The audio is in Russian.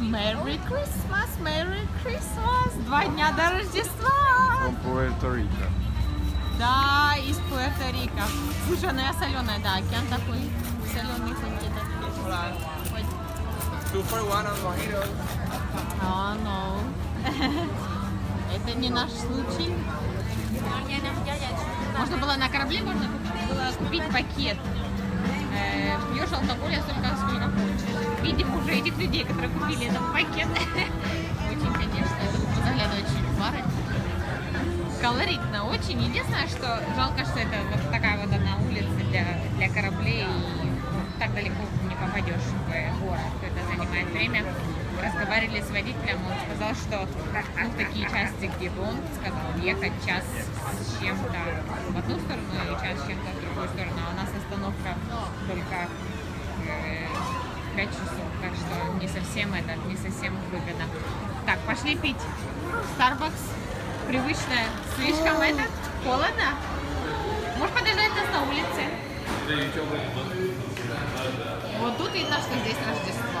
Merry Christmas, Merry Christmas! Два дня до Рождества! Puerto Rico. Да, из Пуэрто-Рико. Слушай, ну я соленая, да, океан такой соленый какие-то. Two for one on mojitos. Oh, no. Это не наш случай. Можно было на корабле можно купить, было купить пакет. Э, пьешь алкоголя столько, сколько хочешь. Видим уже этих людей, которые купили этот пакет. Очень, конечно, это глупо заглядывать в бары. Колоритно очень. Единственное, что жалко, что это вот такая вот одна улица для, для кораблей и так далеко не попадешь в город. Это занимает время. Разговаривали с водителем, он сказал, что ну, такие части, где бы он сказал, ехать час с чем-то в одну сторону и час с чем-то в другую сторону, а у нас остановка только 5 часов, так что не совсем это, не совсем выгодно. Так, пошли пить Starbucks, привычное, слишком это, холодно? Можешь подождать нас на улице? Вот тут видно, что здесь Рождество.